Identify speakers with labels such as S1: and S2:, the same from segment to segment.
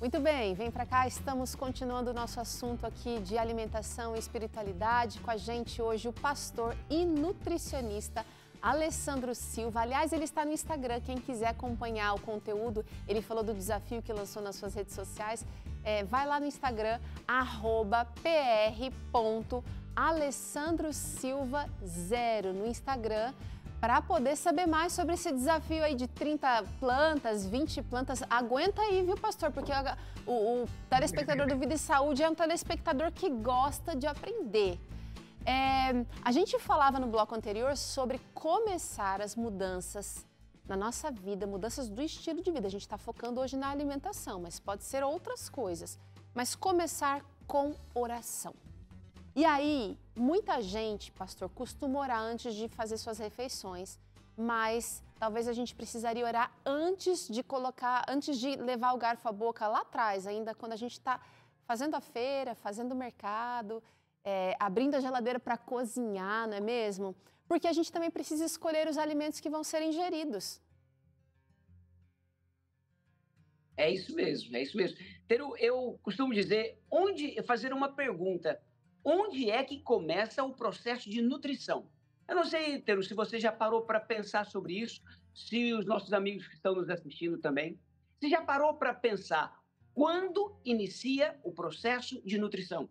S1: Muito bem, vem para cá, estamos continuando o nosso assunto aqui de alimentação e espiritualidade. Com a gente hoje o pastor e nutricionista Alessandro Silva. Aliás, ele está no Instagram. Quem quiser acompanhar o conteúdo, ele falou do desafio que lançou nas suas redes sociais. É, vai lá no Instagram, pr.alessandrosilva0 no Instagram para poder saber mais sobre esse desafio aí de 30 plantas, 20 plantas. Aguenta aí, viu, pastor? Porque o, o telespectador do Vida e Saúde é um telespectador que gosta de aprender. É, a gente falava no bloco anterior sobre começar as mudanças na nossa vida, mudanças do estilo de vida. A gente está focando hoje na alimentação, mas pode ser outras coisas. Mas começar com oração. E aí, muita gente, pastor, costuma orar antes de fazer suas refeições, mas talvez a gente precisaria orar antes de colocar, antes de levar o garfo à boca lá atrás, ainda quando a gente está fazendo a feira, fazendo o mercado, é, abrindo a geladeira para cozinhar, não é mesmo? Porque a gente também precisa escolher os alimentos que vão ser ingeridos.
S2: É isso mesmo, é isso mesmo. Eu costumo dizer, onde fazer uma pergunta onde é que começa o processo de nutrição? Eu não sei, Teru, se você já parou para pensar sobre isso, se os nossos amigos que estão nos assistindo também, se já parou para pensar quando inicia o processo de nutrição?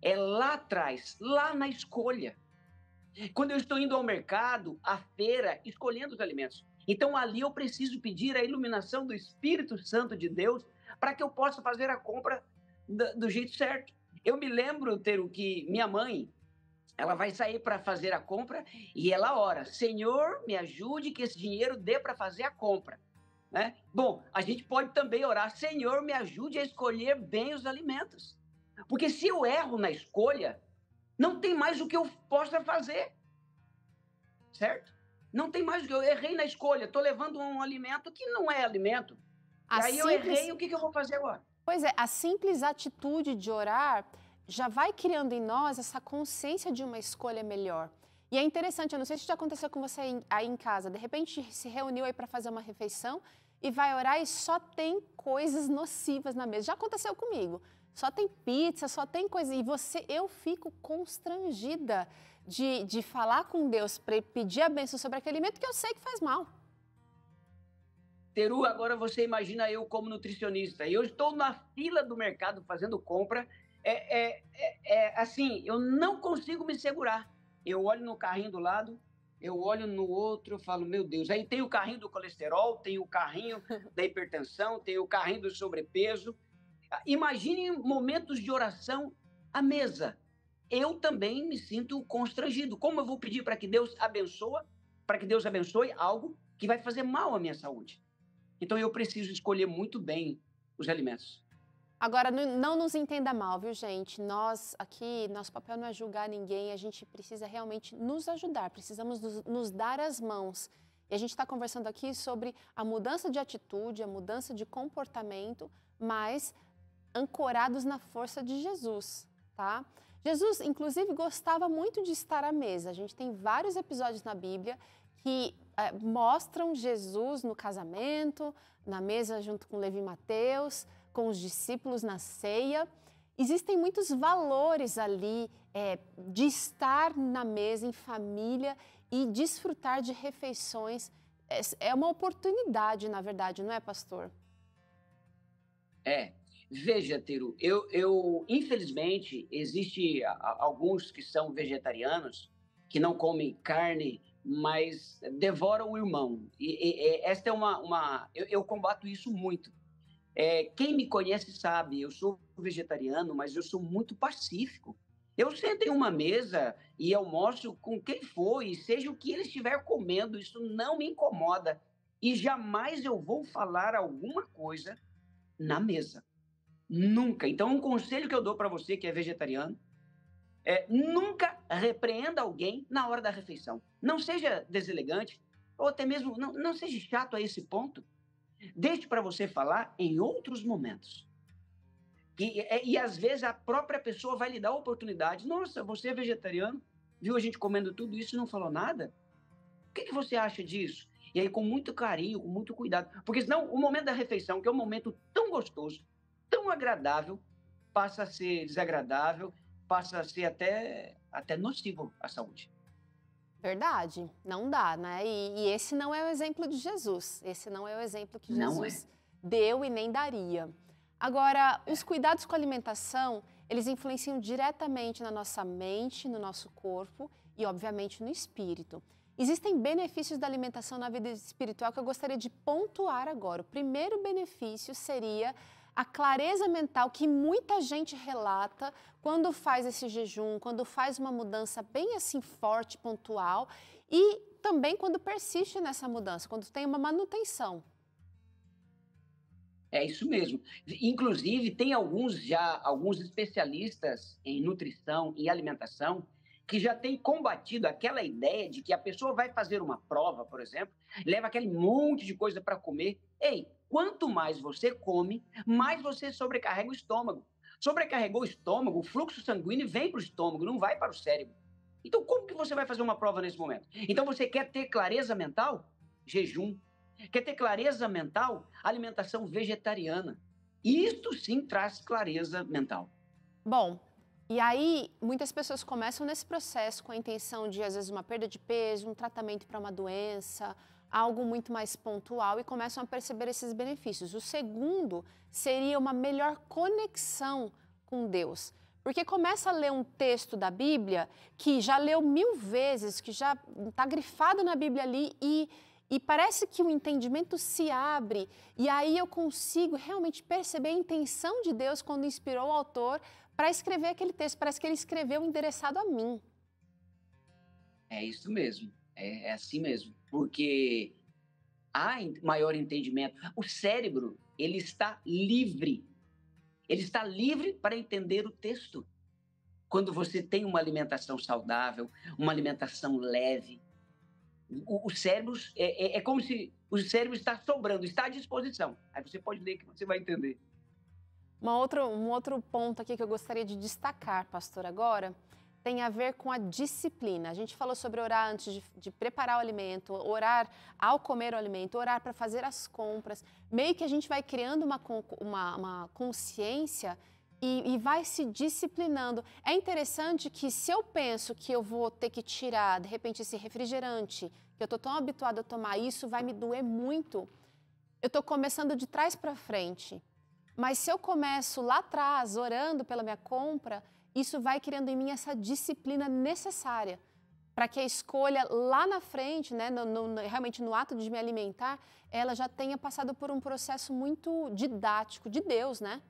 S2: É lá atrás, lá na escolha. Quando eu estou indo ao mercado, à feira, escolhendo os alimentos. Então ali eu preciso pedir a iluminação do Espírito Santo de Deus para que eu possa fazer a compra do, do jeito certo. Eu me lembro, Teru, que minha mãe, ela vai sair para fazer a compra e ela ora: Senhor, me ajude que esse dinheiro dê para fazer a compra. Né? Bom, a gente pode também orar: Senhor, me ajude a escolher bem os alimentos. Porque se eu erro na escolha, não tem mais o que eu possa fazer. Certo? Não tem mais o que eu errei na escolha. Estou levando um alimento que não é alimento. A aí simples... eu errei, o que, que eu vou fazer agora?
S1: Pois é, a simples atitude de orar já vai criando em nós essa consciência de uma escolha melhor. E é interessante, eu não sei se já aconteceu com você aí em casa, de repente se reuniu aí para fazer uma refeição e vai orar e só tem coisas nocivas na mesa. Já aconteceu comigo. Só tem pizza, só tem coisa. E você, eu fico constrangida de, de falar com Deus para pedir a bênção sobre aquele alimento que eu sei que faz mal.
S2: Teru, agora você imagina eu como nutricionista. Eu estou na fila do mercado fazendo compra. É, é, é, é, assim, eu não consigo me segurar. Eu olho no carrinho do lado, eu olho no outro, eu falo, meu Deus. Aí tem o carrinho do colesterol, tem o carrinho da hipertensão, tem o carrinho do sobrepeso. Imagine momentos de oração à mesa. Eu também me sinto constrangido. Como eu vou pedir para que Deus abençoe, para que Deus abençoe algo que vai fazer mal à minha saúde? Então eu preciso escolher muito bem os alimentos.
S1: Agora, não nos entenda mal, viu, gente? Nós aqui, nosso papel não é julgar ninguém, a gente precisa realmente nos ajudar, precisamos nos dar as mãos. E a gente está conversando aqui sobre a mudança de atitude, a mudança de comportamento, mas ancorados na força de Jesus, tá? Jesus, inclusive, gostava muito de estar à mesa. A gente tem vários episódios na Bíblia que é, mostram Jesus no casamento, na mesa junto com Levi Mateus, com os discípulos na ceia. Existem muitos valores ali é, de estar na mesa em família e desfrutar de refeições. É, é uma oportunidade, na verdade, não é, pastor?
S2: É. Veja, Teru, eu, eu infelizmente existe alguns que são vegetarianos que não comem carne mas devora o irmão. E, e, e esta é uma. uma eu, eu combato isso muito. É, quem me conhece sabe, eu sou vegetariano, mas eu sou muito pacífico. Eu sento em uma mesa e almoço com quem for, e seja o que ele estiver comendo, isso não me incomoda. E jamais eu vou falar alguma coisa na mesa. Nunca. Então, um conselho que eu dou para você que é vegetariano é, nunca repreenda alguém na hora da refeição. Não seja deselegante, ou até mesmo não, não seja chato a esse ponto. Deixe para você falar em outros momentos. E, e, e, às vezes a própria pessoa vai lhe dar a oportunidade. Nossa, você é vegetariano, viu a gente comendo tudo isso e não falou nada? O que, que você acha disso? E aí, com muito carinho, com muito cuidado. Porque senão, o momento da refeição, que é um momento tão gostoso, tão agradável, passa a ser desagradável, passa a ser até, até nocivo à saúde.
S1: Verdade, não dá, né? E, e, esse não é o exemplo de Jesus. Esse não é o exemplo que Jesus é. deu e nem daria. Agora, os cuidados com a alimentação, eles influenciam diretamente na nossa mente, no nosso corpo e, obviamente, no espírito. Existem benefícios da alimentação na vida espiritual que eu gostaria de pontuar agora. O primeiro benefício seria a clareza mental que muita gente relata quando faz esse jejum, quando faz uma mudança bem assim forte, pontual e também quando persiste nessa mudança, quando tem uma manutenção.
S2: É isso mesmo. Inclusive, tem alguns já, alguns especialistas em nutrição e alimentação que já têm combatido aquela ideia de que a pessoa vai fazer uma prova, por exemplo, leva aquele monte de coisa para comer. Ei, Quanto mais você come, mais você sobrecarrega o estômago. Sobrecarregou o estômago, o fluxo sanguíneo vem para o estômago, não vai para o cérebro. Então, como que você vai fazer uma prova nesse momento? Então, você quer ter clareza mental? Jejum. Quer ter clareza mental? Alimentação vegetariana. Isso sim traz clareza mental.
S1: Bom, e aí muitas pessoas começam nesse processo com a intenção de, às vezes, uma perda de peso, um tratamento para uma doença, algo muito mais pontual e começam a perceber esses benefícios. O segundo seria uma melhor conexão com Deus. Porque começa a ler um texto da Bíblia que já leu mil vezes, que já está grifado na Bíblia ali e, e parece que o entendimento se abre. E aí eu consigo realmente perceber a intenção de Deus quando inspirou o autor para escrever aquele texto. Parece que ele escreveu endereçado a mim.
S2: É isso mesmo. É, é assim mesmo, porque há maior entendimento. O cérebro, ele está livre. Ele está livre para entender o texto. Quando você tem uma alimentação saudável, uma alimentação leve, o, cérebro é, é, é, como se o cérebro está sobrando, está à disposição. Aí você pode ler que você vai entender.
S1: Uma outra, um outro ponto aqui que eu gostaria de destacar, pastor, agora, tem a ver com a disciplina. A gente falou sobre orar antes de, de preparar o alimento, orar ao comer o alimento, orar para fazer as compras. Meio que a gente vai criando uma, uma, uma consciência e, e, vai se disciplinando. É interessante que se eu penso que eu vou ter que tirar, de repente, esse refrigerante, que eu estou tão habituado a tomar, isso vai me doer muito. Eu estou começando de trás para frente. Mas se eu começo lá atrás, orando pela minha compra, isso vai criando em mim essa disciplina necessária para que a escolha lá na frente, né, no, no, realmente no ato de me alimentar, ela já tenha passado por um processo muito didático de Deus, né?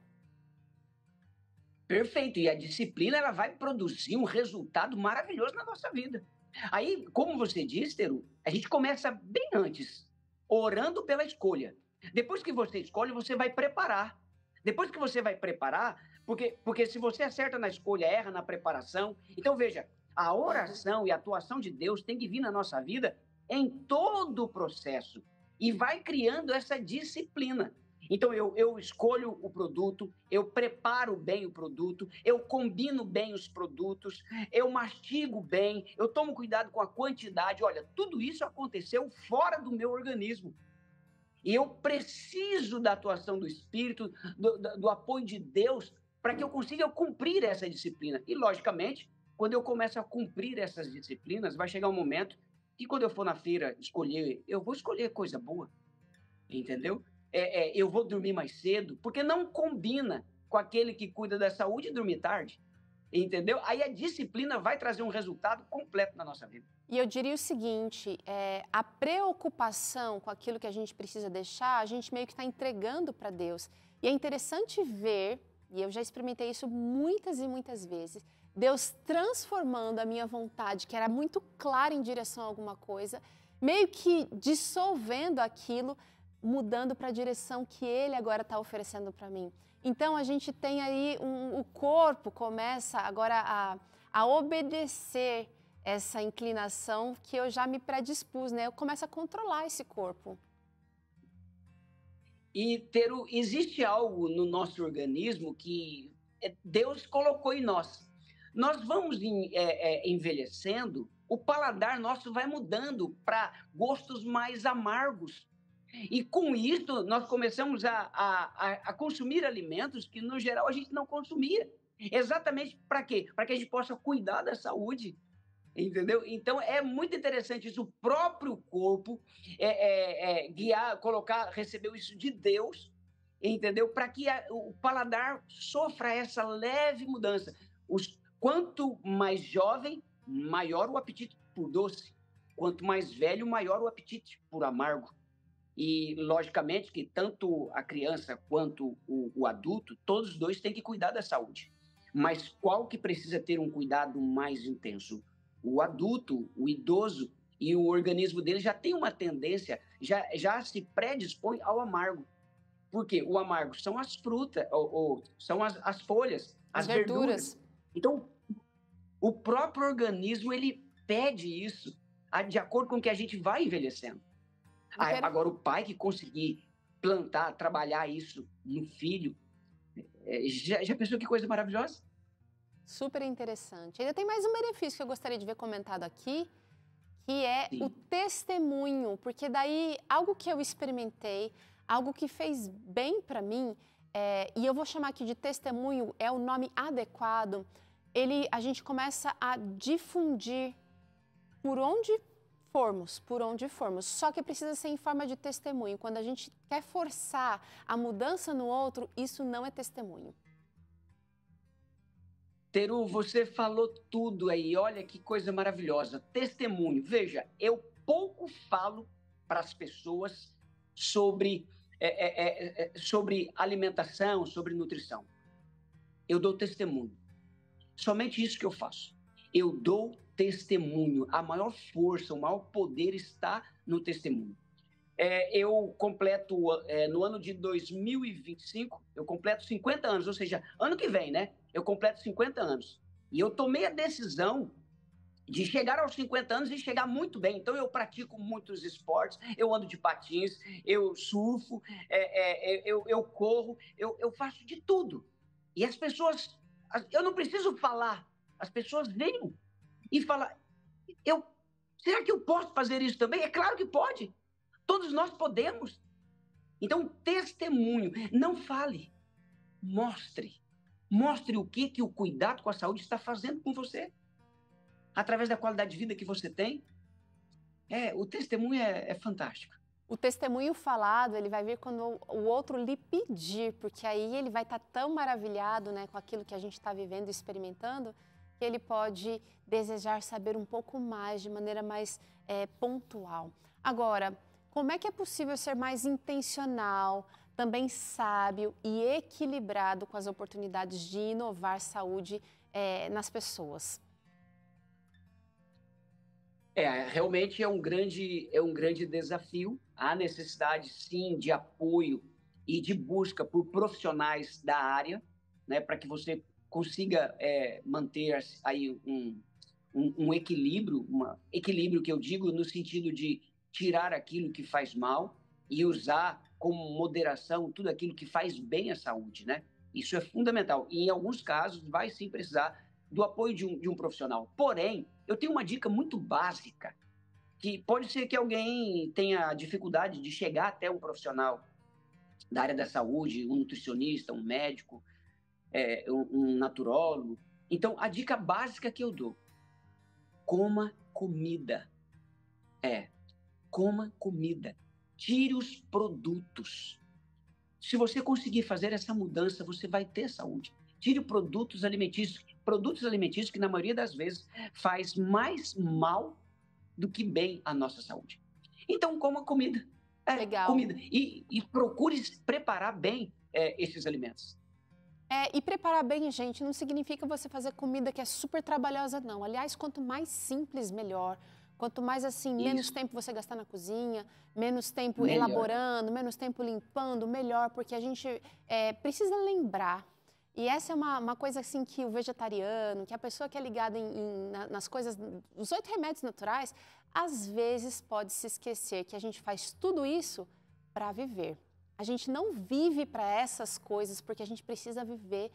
S2: Perfeito. E a disciplina ela vai produzir um resultado maravilhoso na nossa vida. Aí, como você disse, Teru, a gente começa bem antes, orando pela escolha. Depois que você escolhe, você vai preparar. Depois que você vai preparar, porque, porque se você acerta na escolha, erra na preparação. Então, veja, a oração e a atuação de Deus tem que vir na nossa vida em todo o processo. E vai criando essa disciplina. Então, eu, eu escolho o produto, eu preparo bem o produto, eu combino bem os produtos, eu mastigo bem, eu tomo cuidado com a quantidade. Olha, tudo isso aconteceu fora do meu organismo. E eu preciso da atuação do Espírito, do, do, do apoio de Deus para que eu consiga cumprir essa disciplina. E, logicamente, quando eu começo a cumprir essas disciplinas, vai chegar um momento que, quando eu for na feira escolher, eu vou escolher coisa boa, entendeu? É, é, eu vou dormir mais cedo, porque não combina com aquele que cuida da saúde dormir tarde, entendeu? Aí a disciplina vai trazer um resultado completo na nossa vida.
S1: E eu diria o seguinte: é, a preocupação com aquilo que a gente precisa deixar, a gente meio que está entregando para Deus. E é interessante ver e eu já experimentei isso muitas e muitas vezes. Deus transformando a minha vontade, que era muito clara em direção a alguma coisa, meio que dissolvendo aquilo, mudando para a direção que Ele agora está oferecendo para mim. Então a gente tem aí um, o corpo começa agora a, a obedecer essa inclinação que eu já me predispus, né? Eu começo a controlar esse corpo.
S2: E ter, existe algo no nosso organismo que é, Deus colocou em nós. Nós vamos em, é, é, envelhecendo o paladar nosso vai mudando para gostos mais amargos. E com isso, nós começamos a, a, a consumir alimentos que, no geral, a gente não consumia. Exatamente para quê? Para que a gente possa cuidar da saúde. Entendeu? Então é muito interessante isso. O próprio corpo é, é, é guiar, colocar, recebeu isso de Deus, entendeu? Para que a, o paladar sofra essa leve mudança. Os, quanto mais jovem, maior o apetite por doce. Quanto mais velho, maior o apetite por amargo. E, logicamente, que tanto a criança quanto o, o, adulto, todos os dois têm que cuidar da saúde. Mas qual que precisa ter um cuidado mais intenso? O adulto, o idoso, e o organismo dele já tem uma tendência, já, já se predispõe ao amargo. Por quê? O amargo são as frutas, ou, ou são as, as, folhas, as, as verduras. verduras. Então, o próprio organismo, ele pede isso de acordo com que a gente vai envelhecendo. Quero... Agora, o pai que conseguir plantar, trabalhar isso no filho, é, já, já pensou que coisa maravilhosa?
S1: Super interessante. Ainda tem mais um benefício que eu gostaria de ver comentado aqui, que é Sim. o testemunho, porque daí algo que eu experimentei, algo que fez bem para mim, é, e eu vou chamar aqui de testemunho, é o nome adequado. Ele, a gente começa a difundir por onde formos, por onde formos. Só que precisa ser em forma de testemunho. Quando a gente quer forçar a mudança no outro, isso não é testemunho.
S2: Teru, você falou tudo aí. Olha que coisa maravilhosa. Testemunho. Veja, eu pouco falo para as pessoas sobre, é, é, é, é, sobre alimentação, sobre nutrição. Eu dou testemunho. Somente isso que eu faço. Eu dou testemunho. A maior força, o maior poder está no testemunho. É, eu completo, é, no ano de 2025, eu completo 50 anos, ou seja, ano que vem, né? Eu completo 50 anos. E eu tomei a decisão de chegar aos 50 anos e chegar muito bem. Então, eu pratico muitos esportes, eu ando de patins, eu surfo, é, é, é eu, eu, corro, eu, eu faço de tudo. E as pessoas, eu não preciso falar, as pessoas vêm e fala: eu, será que eu posso fazer isso também? É claro que pode. Todos nós podemos. Então, testemunho, não fale, mostre. Mostre o que, que o cuidado com a saúde está fazendo com você. Através da qualidade de vida que você tem. É, o testemunho é, é fantástico.
S1: O testemunho falado, ele vai vir quando o outro lhe pedir, porque aí ele vai estar tão maravilhado né, com aquilo que a gente está vivendo e experimentando, que ele pode desejar saber um pouco mais, de maneira mais é, pontual. Agora, como é que é possível ser mais intencional, também sábio e equilibrado com as oportunidades de inovar saúde é, nas pessoas?
S2: É, realmente é um grande, é um grande desafio. Há necessidade, sim, de apoio e de busca por profissionais da área, né, para que você consiga é, manter aí um, um, um equilíbrio, um equilíbrio que eu digo no sentido de tirar aquilo que faz mal e usar com moderação tudo aquilo que faz bem à saúde, né? Isso é fundamental. E em alguns casos vai sim precisar do apoio de um, de um profissional. Porém, eu tenho uma dica muito básica que pode ser que alguém tenha dificuldade de chegar até um profissional da área da saúde, um nutricionista, um médico, é, um, um naturólogo. Então, a dica básica que eu dou: coma comida. É, coma comida. Tire os produtos. Se você conseguir fazer essa mudança, você vai ter saúde. Tire produtos alimentícios, produtos alimentícios que na maioria das vezes faz mais mal do que bem à nossa saúde. Então, coma comida.
S1: É, Legal.
S2: Comida. E, e procure preparar bem é, esses alimentos.
S1: É, e preparar bem, gente, não significa você fazer comida que é super trabalhosa, não. Aliás, quanto mais simples, melhor. Quanto mais assim, Isso. menos tempo você gastar na cozinha, menos tempo melhor. elaborando, menos tempo limpando, melhor, porque a gente é, precisa lembrar. E essa é uma, uma, coisa assim que o vegetariano, que a pessoa que é ligada em, em, nas coisas, os oito remédios naturais, às vezes pode se esquecer que a gente faz tudo isso para viver. A gente não vive para essas coisas porque a gente precisa viver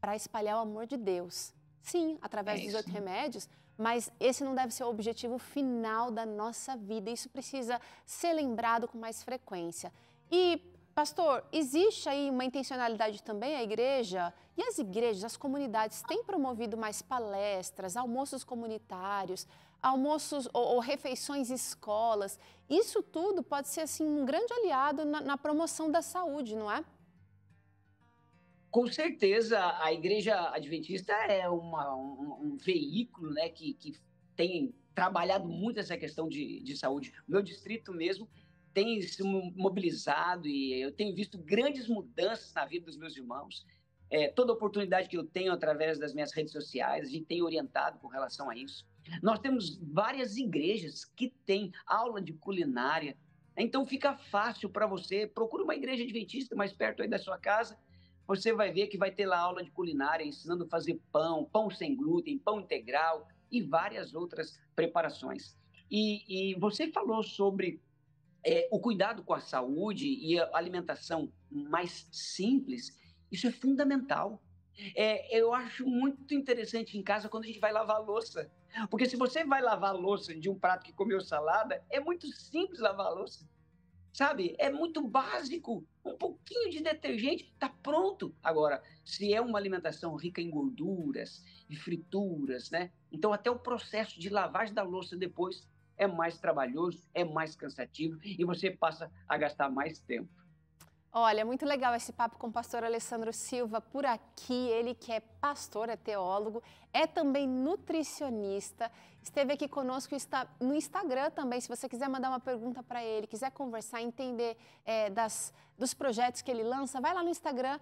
S1: para espalhar o amor de Deus. Sim, através é dos oito remédios, mas esse não deve ser o objetivo final da nossa vida. Isso precisa ser lembrado com mais frequência. E, pastor, existe aí uma intencionalidade também, a igreja e as igrejas, as comunidades têm promovido mais palestras, almoços comunitários, almoços ou, ou refeições escolas. Isso tudo pode ser assim um grande aliado na, na promoção da saúde, não é?
S2: Com certeza, a Igreja Adventista é uma, um, um, veículo né, que, que tem trabalhado muito essa questão de, de saúde. O meu distrito mesmo tem se mobilizado e eu tenho visto grandes mudanças na vida dos meus irmãos. É, toda oportunidade que eu tenho através das minhas redes sociais, a gente tem orientado com relação a isso. Nós temos várias igrejas que têm aula de culinária, então fica fácil para você. Procure uma igreja adventista mais perto aí da sua casa você vai ver que vai ter lá aula de culinária ensinando a fazer pão, pão sem glúten, pão integral e várias outras preparações. E, e você falou sobre é, o cuidado com a saúde e a alimentação mais simples, isso é fundamental. É, eu acho muito interessante em casa quando a gente vai lavar louça. Porque se você vai lavar louça de um prato que comeu salada, é muito simples lavar louça sabe? É muito básico. Um pouquinho de detergente está pronto. Agora, se é uma alimentação rica em gorduras e frituras, né? Então, até o processo de lavagem da louça depois é mais trabalhoso, é mais cansativo e você passa a gastar mais tempo.
S1: Olha, muito legal esse papo com o pastor Alessandro Silva por aqui. Ele que é pastor, é teólogo, é também nutricionista. Esteve aqui conosco no Instagram também. Se você quiser mandar uma pergunta para ele, quiser conversar, entender é, das, dos projetos que ele lança, vai lá no Instagram,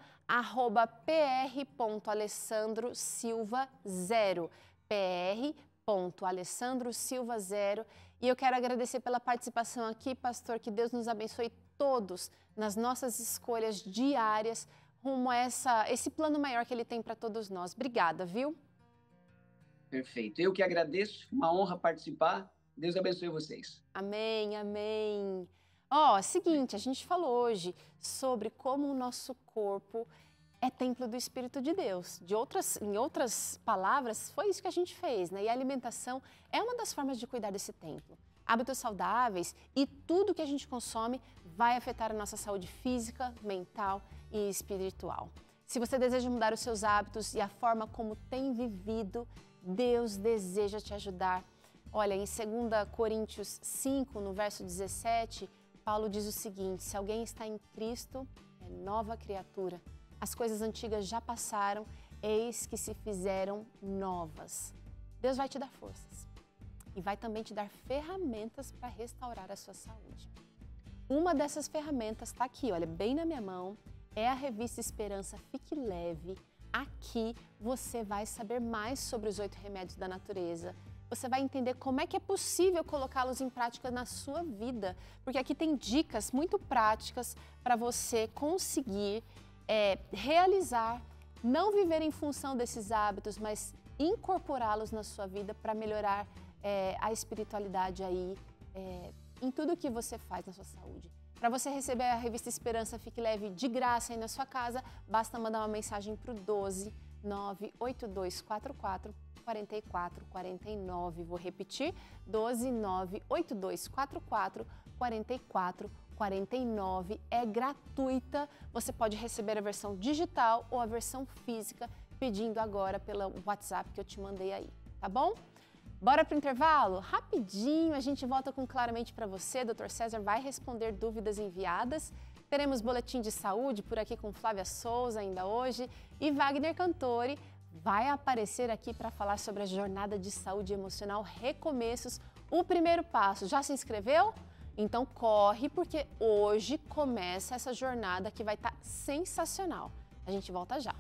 S1: pr.alessandrosilva0. pr.alessandrosilva0. E eu quero agradecer pela participação aqui, pastor. Que Deus nos abençoe todos nas nossas escolhas diárias rumo a essa, esse plano maior que Ele tem para todos nós. Obrigada, viu?
S2: Perfeito. Eu que agradeço, uma honra participar. Deus abençoe vocês.
S1: Amém, amém. Ó, oh, seguinte, a gente falou hoje sobre como o nosso corpo é templo do Espírito de Deus. De outras, em outras palavras, foi isso que a gente fez, né? E a alimentação é uma das formas de cuidar desse templo. Hábitos saudáveis e tudo que a gente consome vai afetar a nossa saúde física, mental e espiritual. Se você deseja mudar os seus hábitos e a forma como tem vivido, Deus deseja te ajudar. Olha, em 2 Coríntios 5, no verso 17, Paulo diz o seguinte: Se alguém está em Cristo, é nova criatura. As coisas antigas já passaram, eis que se fizeram novas. Deus vai te dar forças e vai também te dar ferramentas para restaurar a sua saúde. Uma dessas ferramentas está aqui, olha, bem na minha mão, é a revista Esperança Fique Leve. Aqui você vai saber mais sobre os oito remédios da natureza. Você vai entender como é que é possível colocá-los em prática na sua vida, porque aqui tem dicas muito práticas para você conseguir é, realizar, não viver em função desses hábitos, mas incorporá-los na sua vida para melhorar é, a espiritualidade aí é, em tudo que você faz na sua saúde. Para você receber a revista Esperança Fique Leve de graça aí na sua casa, basta mandar uma mensagem para o 12 98244 4449. Vou repetir: 12 98244 4449. É gratuita. Você pode receber a versão digital ou a versão física pedindo agora pelo WhatsApp que eu te mandei aí, tá bom? Bora para o intervalo? Rapidinho, a gente volta com claramente para você. Dr. César vai responder dúvidas enviadas. Teremos boletim de saúde por aqui com Flávia Souza ainda hoje. E Wagner Cantori vai aparecer aqui para falar sobre a jornada de saúde emocional Recomeços, o primeiro passo. Já se inscreveu? Então corre, porque hoje começa essa jornada que vai estar tá sensacional. A gente volta já.